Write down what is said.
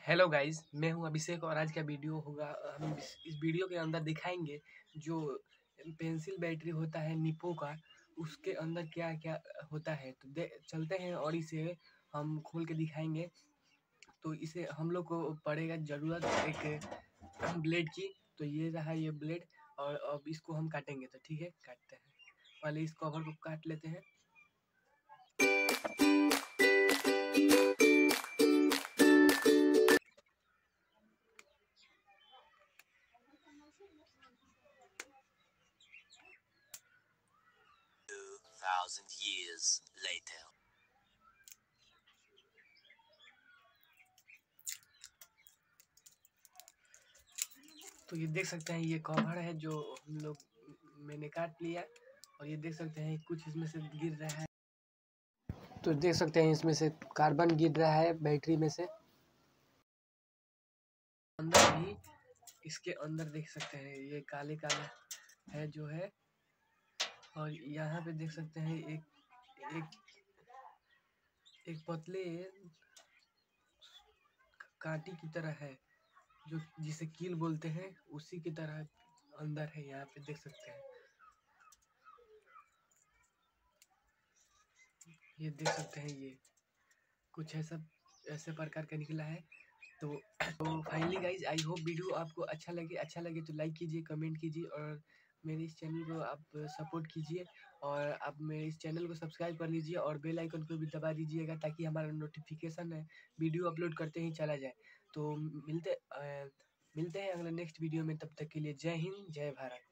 Hello guys मैं हूँ अभिषेक और आज का वीडियो होगा हम इस, वीडियो के अंदर दिखाएँगे जो पेंसिल बैटरी होता है निपो का उसके अंदर क्या क्या होता है। तो चलते हैं और इसे हम खोल के दिखाएँगे। तो इसे हम लोग को पड़ेगा ज़रूरत एक ब्लेड की तो ये रहा ये ब्लेड और अब इसको हम काटेंगे तो ठीक है काटते हैं। पहले इस कवर को काट लेते हैं। Thousand years later. तो ये देख सकते हैं, ये कवर है जो हम लोग मैंने काट लिया और ये देख सकते हैं, कुछ इसमें से गिर रहा है। तो देख सकते हैं, इसमें से कार्बन गिर रहा है बैटरी में से। अंदर भी इसके अंदर देख सकते हैं, ये काले काले है जो है। और यहाँ पे देख सकते हैं एक एक एक पतले कांटी की तरह है, जो जिसे कील बोलते हैं, उसी की तरह अंदर है, यहाँ पे देख सकते हैं। ये देख सकते हैं, ये कुछ ऐसा, ऐसे प्रकार का निकला है। तो तो finally guys I hope video आपको अच्छा लगे अच्छा लगे तो लाइक कीजिए कमेंट कीजिए और मेरे इस चैनल को आप सपोर्ट कीजिए और आप मेरे इस चैनल को सब्सक्राइब कर लीजिए और बेल आइकन को भी दबा दीजिएगा ताकि हमारा नोटिफिकेशन है वीडियो अपलोड करते ही चला जाए। तो मिलते आ, मिलते हैं अगले नेक्स्ट वीडियो में तब तक के लिए जय हिंद जय भारत।